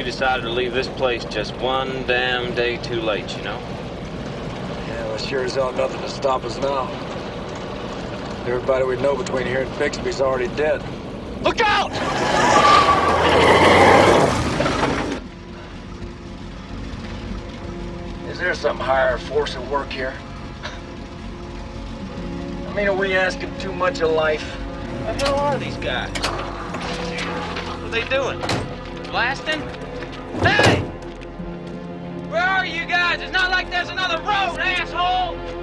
We decided to leave this place just one damn day too late, you know? Yeah, well, sure as hell nothing to stop us now. Everybody we know between here and Bixby's already dead. Look out! Is there some higher force at work here? I mean, are we asking too much of life? What the hell are these guys? What are they doing? Blasting? It's not like there's another road, asshole!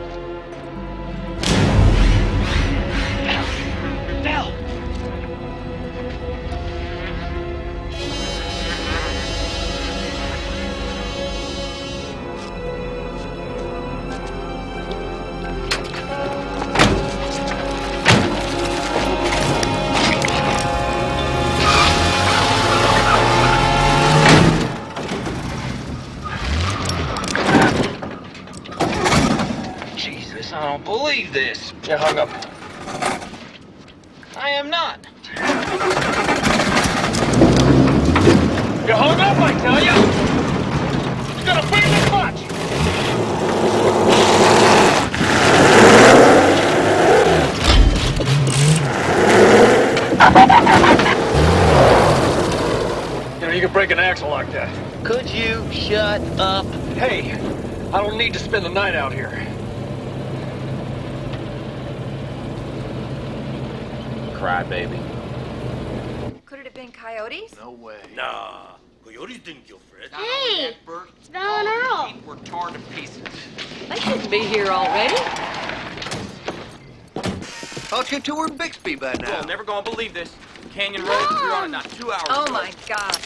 I don't believe this. You hung up. I am not. You hung up, I tell you! You gotta bring the clutch! You know, you can break an axle like that. Could you shut up? Hey, I don't need to spend the night out here. Cry, baby. Could it have been coyotes? No way. Nah, coyotes didn't kill Fred. Hey, it's Val and Earl. We're torn to pieces. They shouldn't be here already. Thought you two were in Bixby by now. You're never gonna believe this. Canyon Road, we were on it not two hours Oh ago. my god.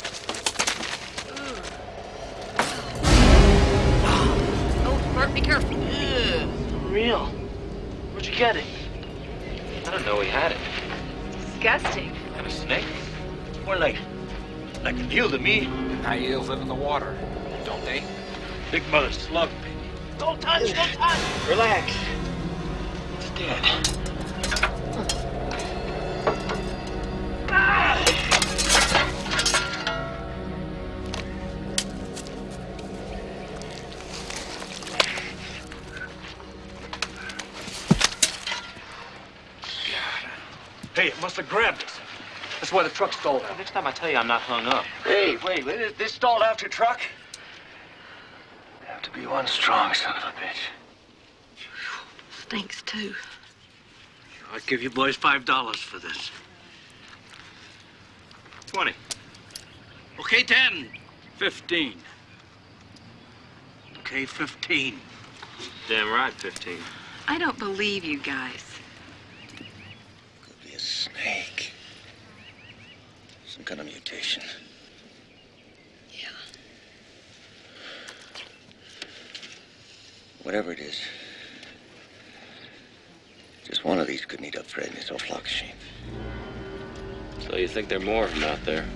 Oh, Burt, be careful. Real. Where'd you get it? I don't know he had it. Disgusting. And a snake? More like, like an eel to me. High eels live in the water, don't they? Big mother slug. Don't touch, don't touch. Relax. It's dead. Hey, it must have grabbed us. That's why the truck stalled out. Next time I tell you I'm not hung up. Hey, wait, wait, this- this stalled out your truck? Have to be one strong son of a bitch. Stinks too. I'd give you boys five dollars for this. Twenty. Okay, ten. Fifteen. Okay, fifteen. Damn right, 15. I don't believe you guys. Could be a snake. Some kind of mutation. Yeah. Whatever it is. Just one of these couldn't eat up Fred and his whole flock of sheep. So you think there are more of them out there?